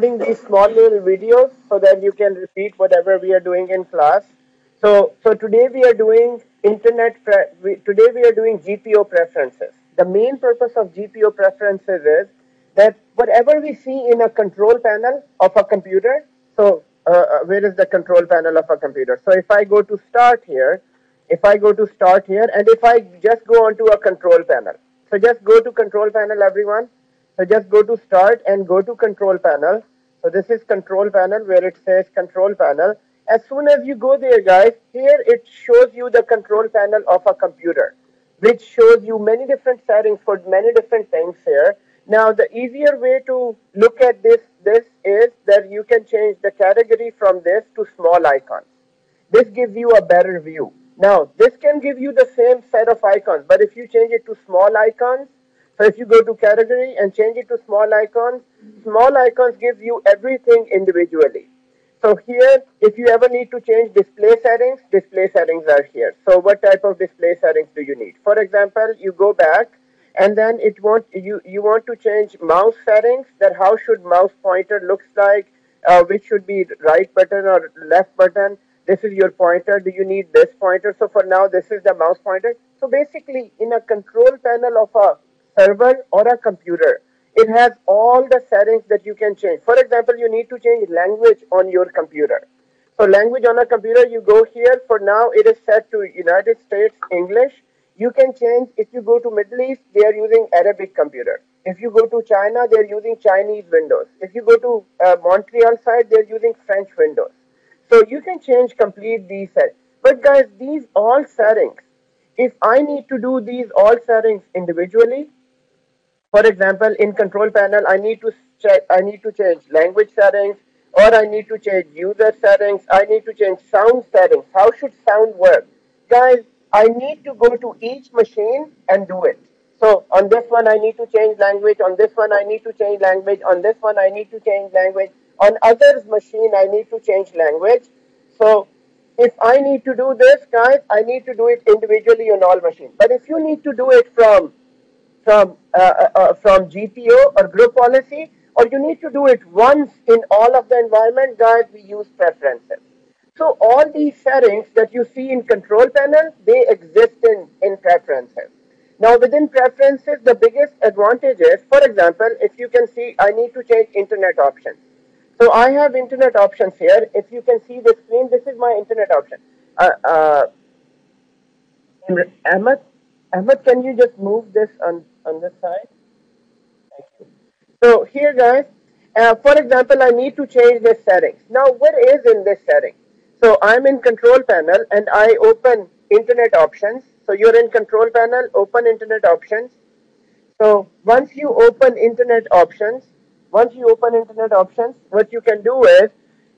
recording these small little videos so that you can repeat whatever we are doing in class. So, so today we are doing internet, we, today we are doing GPO preferences. The main purpose of GPO preferences is that whatever we see in a control panel of a computer, so uh, uh, where is the control panel of a computer? So if I go to start here, if I go to start here, and if I just go onto a control panel, so just go to control panel everyone, so just go to start and go to control panel. So this is control panel where it says control panel. As soon as you go there guys, here it shows you the control panel of a computer, which shows you many different settings for many different things here. Now the easier way to look at this, this is that you can change the category from this to small icons. This gives you a better view. Now this can give you the same set of icons, but if you change it to small icons, so if you go to category and change it to small icons, small icons gives you everything individually. So here, if you ever need to change display settings, display settings are here. So what type of display settings do you need? For example, you go back and then it want you you want to change mouse settings that how should mouse pointer looks like, uh, which should be right button or left button. This is your pointer. Do you need this pointer? So for now, this is the mouse pointer. So basically, in a control panel of a server or a computer. It has all the settings that you can change. For example, you need to change language on your computer. So language on a computer, you go here. For now, it is set to United States English. You can change, if you go to Middle East, they are using Arabic computer. If you go to China, they're using Chinese Windows. If you go to uh, Montreal side, they're using French Windows. So you can change complete these settings. But guys, these all settings, if I need to do these all settings individually, for example, in control panel, I need to check, I need to change language settings, or I need to change user settings. I need to change sound settings. How should sound work? Guys, I need to go to each machine and do it. So on this one, I need to change language. On this one, I need to change language. On this one, I need to change language. On others machine, I need to change language. So if I need to do this, guys, I need to do it individually on all machines. But if you need to do it from from, uh, uh, uh, from GPO or group policy, or you need to do it once in all of the environment, guys, we use preferences. So all these settings that you see in control panel, they exist in, in preferences. Now within preferences, the biggest advantage is, for example, if you can see, I need to change internet options. So I have internet options here. If you can see the screen, this is my internet option. Uh, uh, Ahmed, Ahmed, can you just move this on on this side. Thank you. So here guys, uh, for example, I need to change this settings. Now what is in this setting? So I'm in control panel and I open internet options. So you're in control panel, open internet options. So once you open internet options, once you open internet options, what you can do is,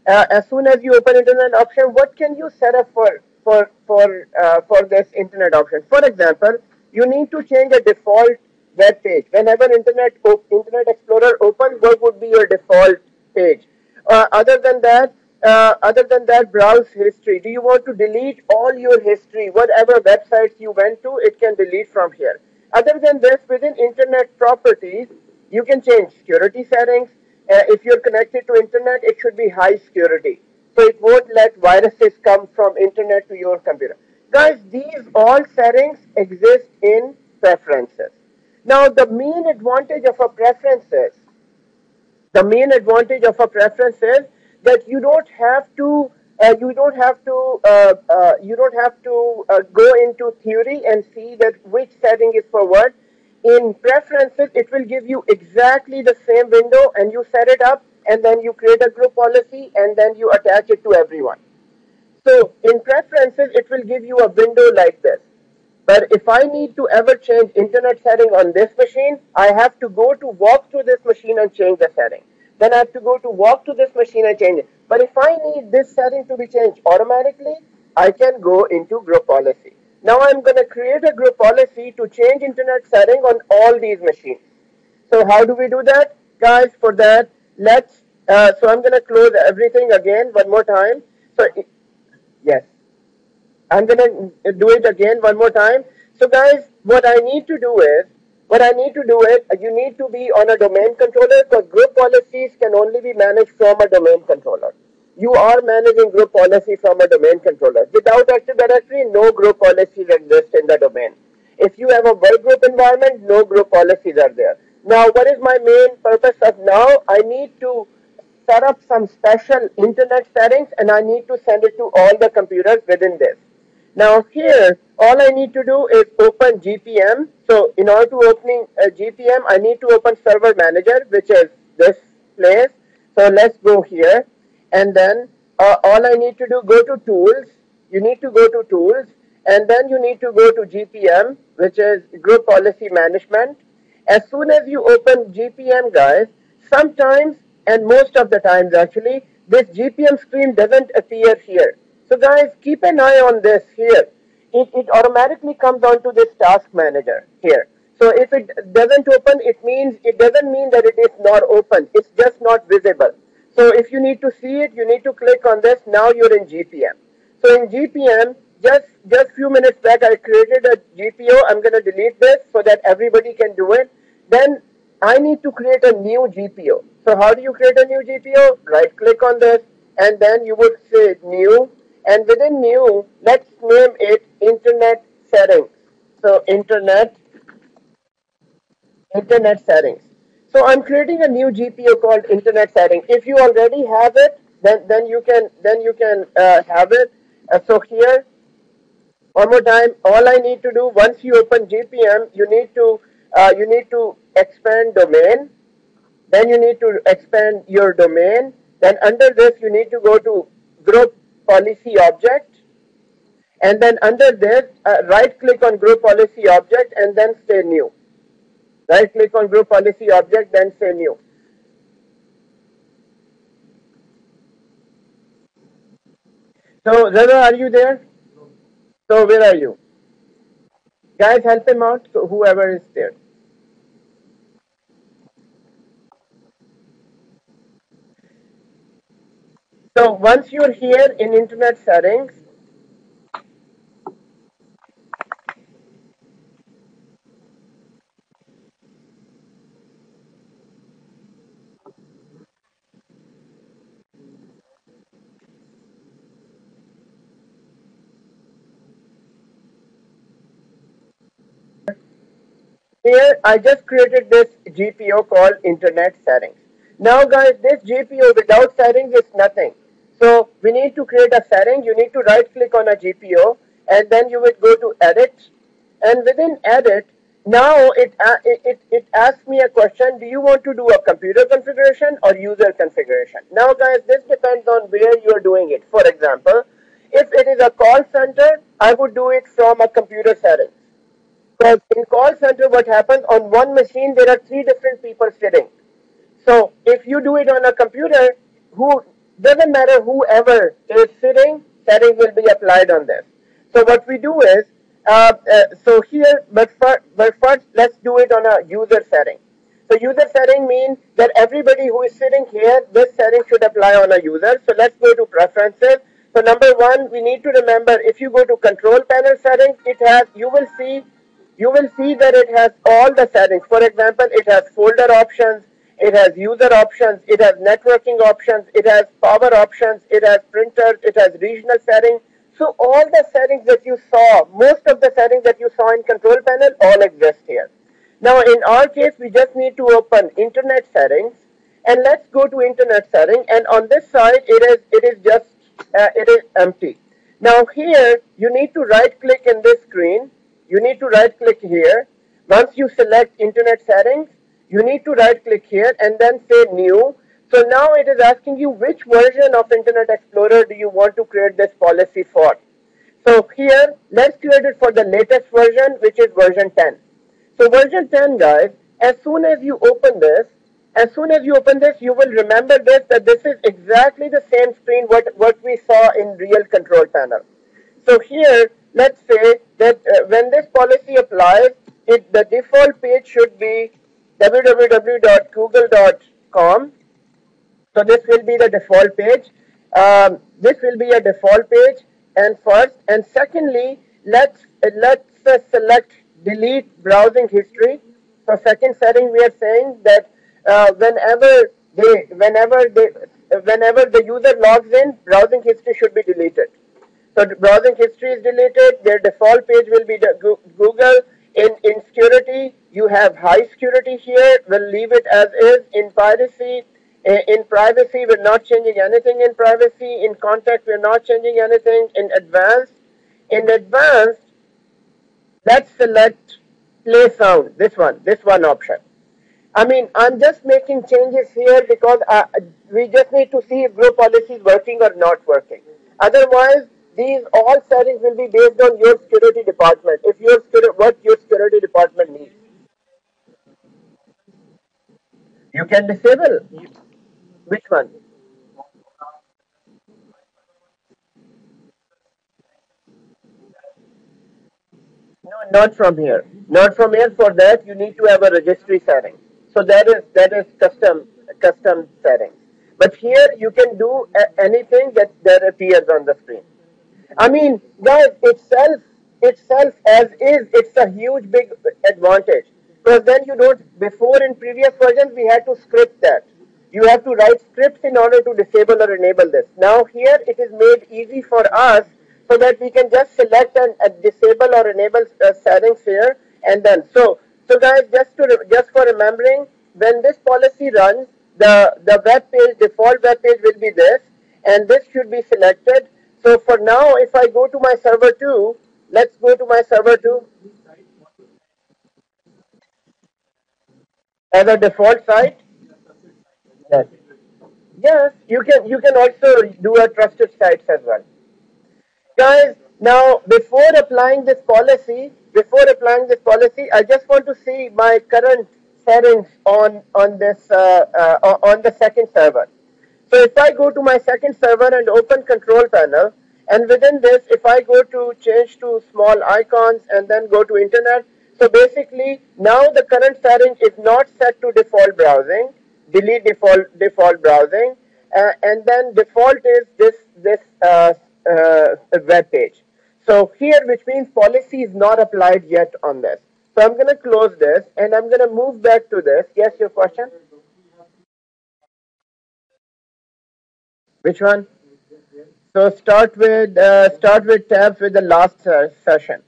uh, as soon as you open internet option, what can you set up for for for uh, for this internet option? For example, you need to change a default web page. Whenever Internet Internet Explorer opens, what would be your default page? Uh, other than that, uh, other than that, browse history. Do you want to delete all your history? Whatever websites you went to, it can delete from here. Other than this, within Internet properties, you can change security settings. Uh, if you're connected to Internet, it should be high security. So it won't let viruses come from Internet to your computer. Guys, these all settings exist in preferences. Now, the main advantage of a preference is, the main advantage of a preference is that you don't have to, uh, you don't have to, uh, uh, you don't have to uh, go into theory and see that which setting is for what. In preferences, it will give you exactly the same window and you set it up and then you create a group policy and then you attach it to everyone. So in preferences, it will give you a window like this. But if I need to ever change internet setting on this machine, I have to go to walk to this machine and change the setting. Then I have to go to walk to this machine and change it. But if I need this setting to be changed automatically, I can go into group policy. Now I'm going to create a group policy to change internet setting on all these machines. So how do we do that? Guys, for that, let's, uh, so I'm going to close everything again one more time. So, yes. I'm going to do it again one more time. So guys, what I need to do is, what I need to do is uh, you need to be on a domain controller because group policies can only be managed from a domain controller. You are managing group policy from a domain controller. Without Active Directory, no group policies exist in the domain. If you have a work group environment, no group policies are there. Now, what is my main purpose of now? I need to set up some special internet settings and I need to send it to all the computers within this. Now here, all I need to do is open GPM. So in order to opening a GPM, I need to open Server Manager, which is this place. So let's go here. And then uh, all I need to do, go to Tools. You need to go to Tools. And then you need to go to GPM, which is Group Policy Management. As soon as you open GPM, guys, sometimes and most of the times actually, this GPM screen doesn't appear here. So guys, keep an eye on this here. It, it automatically comes onto this task manager here. So if it doesn't open, it means, it doesn't mean that it is not open. It's just not visible. So if you need to see it, you need to click on this. Now you're in GPM. So in GPM, just just few minutes back, I created a GPO. I'm going to delete this so that everybody can do it. Then I need to create a new GPO. So how do you create a new GPO? Right click on this and then you would say new and within new, let's name it internet settings. So internet, internet settings. So I'm creating a new GPO called internet settings. If you already have it, then, then you can, then you can uh, have it. Uh, so here, one more time, all I need to do once you open GPM, you need to, uh, you need to expand domain. Then you need to expand your domain. Then under this, you need to go to group policy object. And then under this, uh, right click on group policy object and then say new. Right click on group policy object, then say new. So, Reza, are you there? So, where are you? Guys, help him out, so whoever is there. So once you're here in internet settings, here I just created this GPO called internet settings. Now guys, this GPO without settings is nothing. We need to create a setting. You need to right click on a GPO and then you would go to edit. And within edit, now it, uh, it, it, it asks me a question. Do you want to do a computer configuration or user configuration? Now guys, this depends on where you are doing it. For example, if it is a call center, I would do it from a computer setting. Because in call center, what happens on one machine, there are three different people sitting. So if you do it on a computer, who doesn't matter whoever is sitting, setting will be applied on this. So what we do is, uh, uh, so here, but, for, but first let's do it on a user setting. So user setting means that everybody who is sitting here, this setting should apply on a user. So let's go to preferences. So number one, we need to remember if you go to control panel settings, it has, you will see, you will see that it has all the settings. For example, it has folder options, it has user options, it has networking options, it has power options, it has printers, it has regional settings. So all the settings that you saw, most of the settings that you saw in control panel all exist here. Now in our case, we just need to open internet settings and let's go to internet setting and on this side it is it is just uh, it is empty. Now here you need to right click in this screen. You need to right click here. Once you select internet settings, you need to right click here and then say new. So now it is asking you which version of Internet Explorer do you want to create this policy for. So here, let's create it for the latest version, which is version 10. So version 10, guys, as soon as you open this, as soon as you open this, you will remember this, that this is exactly the same screen what, what we saw in real control panel. So here, let's say that uh, when this policy applies, it, the default page should be www.google.com. So this will be the default page. Um, this will be a default page. And first, and secondly, let's let's uh, select delete browsing history. So second setting, we are saying that uh, whenever they, whenever they, whenever the user logs in, browsing history should be deleted. So browsing history is deleted. Their default page will be Google. In security, you have high security here. We'll leave it as is. In privacy, in privacy, we're not changing anything in privacy. In contact, we're not changing anything. In advanced, in advanced, let's select play sound. This one, this one option. I mean, I'm just making changes here because uh, we just need to see if group policy is working or not working. Otherwise, these all settings will be based on your security department. If your what your security department needs, you can disable. Which one? No, not from here. Not from here. For that, you need to have a registry setting. So that is that is custom custom settings. But here you can do anything that that appears on the screen. I mean, guys, itself, itself as is, it's a huge big advantage. Because then you don't, before in previous versions, we had to script that. You have to write scripts in order to disable or enable this. Now here it is made easy for us so that we can just select and uh, disable or enable uh, settings here and then. So, so guys, just to just for remembering, when this policy runs, the the web page default web page will be this, and this should be selected so for now, if I go to my server 2, let's go to my server 2 as a default site. Yes. Yes, you can you can also do a trusted sites as well. Guys, now before applying this policy, before applying this policy, I just want to see my current settings on on this uh, uh, on the second server. So if I go to my second server and open control panel, and within this, if I go to change to small icons and then go to internet, so basically now the current setting is not set to default browsing, delete default default browsing, uh, and then default is this this uh, uh, web page. So here, which means policy is not applied yet on this. So I'm going to close this and I'm going to move back to this. Yes, your question? Which one? So start with uh, start with tabs with the last session.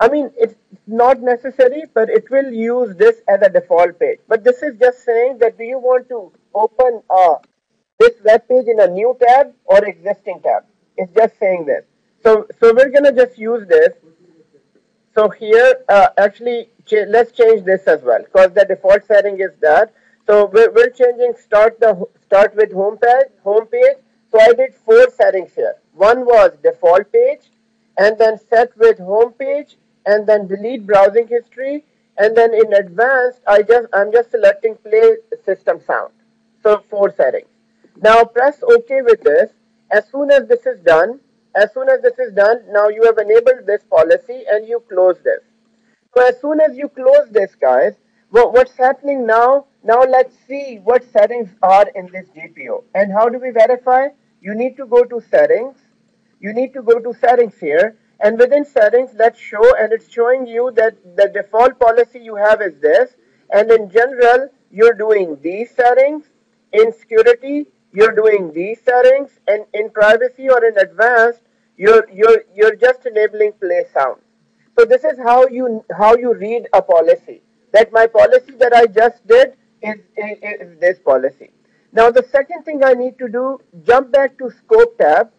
I mean, it's not necessary, but it will use this as a default page. But this is just saying that do you want to open uh, this web page in a new tab or existing tab? It's just saying this. So, so we're gonna just use this. So here, uh, actually, ch let's change this as well because the default setting is that. So we're, we're changing start the start with home page, home page did four settings here. One was default page and then set with home page and then delete browsing history and then in advanced I just I'm just selecting play system sound. So four settings. Now press OK with this. As soon as this is done, as soon as this is done, now you have enabled this policy and you close this. So as soon as you close this guys, what, what's happening now? Now let's see what settings are in this GPO. And how do we verify? You need to go to settings. You need to go to settings here. And within settings, let's show, and it's showing you that the default policy you have is this. And in general, you're doing these settings. In security, you're doing these settings. And in privacy or in advanced, you're, you're, you're just enabling play sound. So this is how you, how you read a policy. That my policy that I just did is, is, is this policy. Now the second thing I need to do, jump back to scope tab,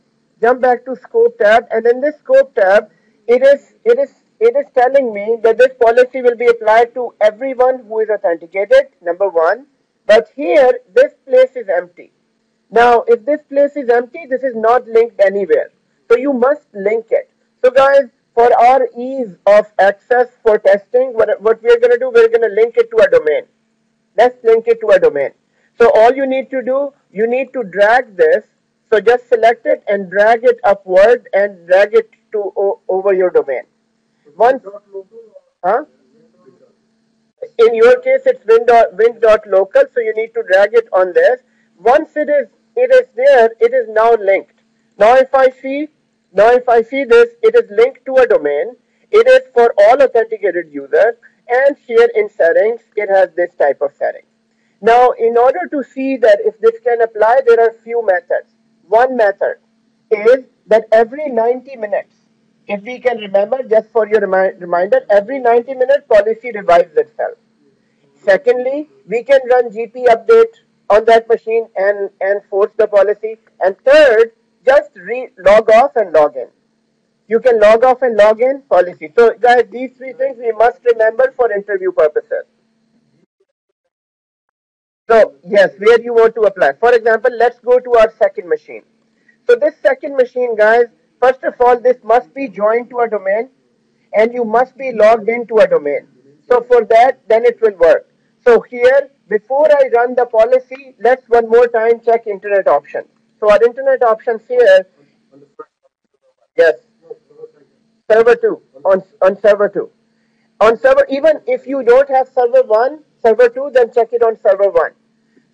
jump back to scope tab and in this scope tab, it is, it is, it is telling me that this policy will be applied to everyone who is authenticated, number one. But here, this place is empty. Now, if this place is empty, this is not linked anywhere. So you must link it. So guys, for our ease of access for testing, what, what we're going to do, we're going to link it to a domain. Let's link it to a domain. So all you need to do, you need to drag this. So just select it and drag it upward and drag it to over your domain. Once, huh? In your case, it's win.local, so you need to drag it on this. Once it is it is there, it is now linked. Now if I see now if I see this, it is linked to a domain. It is for all authenticated users And here in settings, it has this type of setting. Now, in order to see that if this can apply, there are few methods. One method is that every 90 minutes, if we can remember, just for your remi reminder, every 90 minutes policy revives itself. Secondly, we can run GP update on that machine and, and force the policy. And third, just re log off and log in. You can log off and log in policy. So guys, these three things we must remember for interview purposes. So yes, where you want to apply. For example, let's go to our second machine. So this second machine, guys, first of all, this must be joined to a domain and you must be logged into a domain. So for that, then it will work. So here, before I run the policy, let's one more time check internet options. So our internet options here, yes, server 2, on, on server 2. On server, even if you don't have server 1, server 2, then check it on server 1.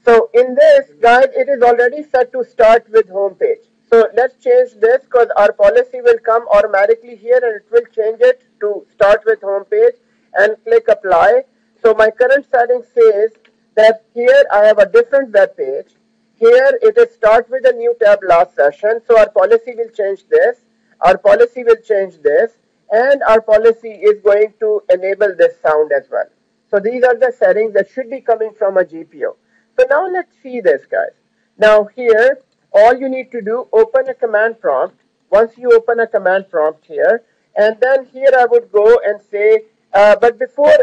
So in this, guys, it is already set to start with home page. So let's change this because our policy will come automatically here and it will change it to start with home page and click apply. So my current setting says that here I have a different web page. Here it is start with a new tab last session. So our policy will change this. Our policy will change this and our policy is going to enable this sound as well. So these are the settings that should be coming from a GPO. So now let's see this guys. Now here all you need to do open a command prompt. Once you open a command prompt here and then here I would go and say uh, but before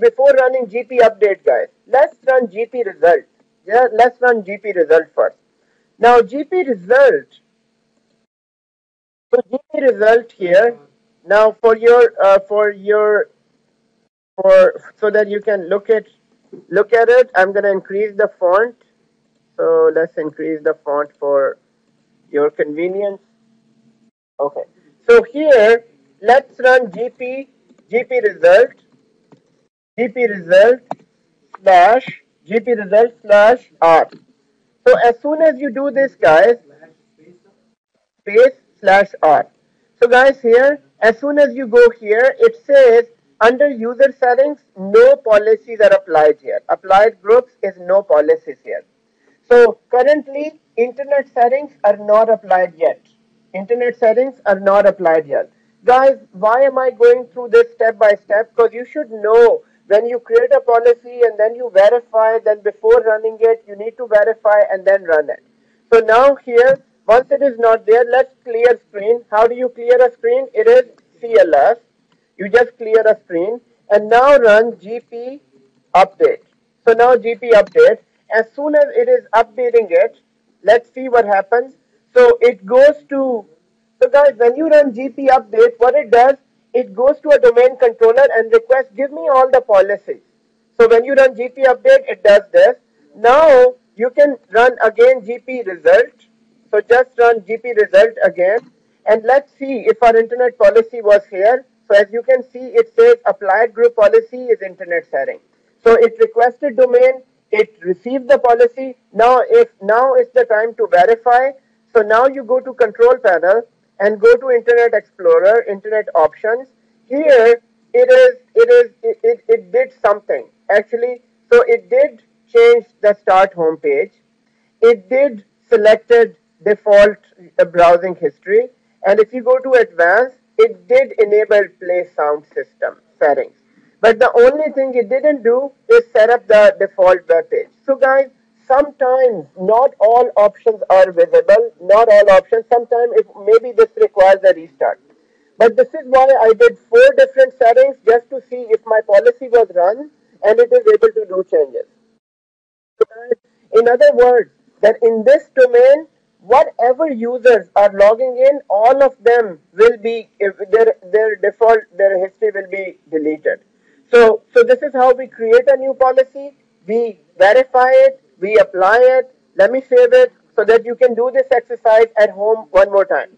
before running GP update, guys, let's run GP result. Yeah, let's run GP result first. Now GP result. So GP result here. Now for your uh, for your for so that you can look at look at it. I'm gonna increase the font. So let's increase the font for your convenience. Okay. So here, let's run GP gp result gp result slash gp result slash r. So as soon as you do this guys, space slash r. So guys here, as soon as you go here, it says under user settings, no policies are applied here. Applied groups is no policies here. So currently, internet settings are not applied yet. Internet settings are not applied yet. Guys, why am I going through this step by step? Because you should know when you create a policy and then you verify, then before running it, you need to verify and then run it. So now here, once it is not there, let's clear screen. How do you clear a screen? It is CLS. You just clear a screen and now run GP update. So now GP update. As soon as it is updating it, let's see what happens. So it goes to so guys, when you run GP update, what it does, it goes to a domain controller and requests, give me all the policies. So when you run GP update, it does this. Now you can run again GP result. So just run GP result again. And let's see if our internet policy was here. So as you can see, it says applied group policy is internet setting. So it requested domain, it received the policy. Now if now is the time to verify. So now you go to control panel and go to Internet Explorer, Internet Options. Here it is, it is, it, it, it did something actually. So it did change the start home page. It did selected default uh, browsing history. And if you go to advanced, it did enable play sound system settings. But the only thing it didn't do is set up the default web page. So guys, sometimes not all options are visible, not all options. Sometimes if maybe this requires a restart. But this is why I did four different settings just to see if my policy was run and it is able to do changes. In other words, that in this domain, whatever users are logging in, all of them will be, their, their default, their history will be deleted. So, so this is how we create a new policy. We verify it, we apply it. Let me save it so that you can do this exercise at home one more time.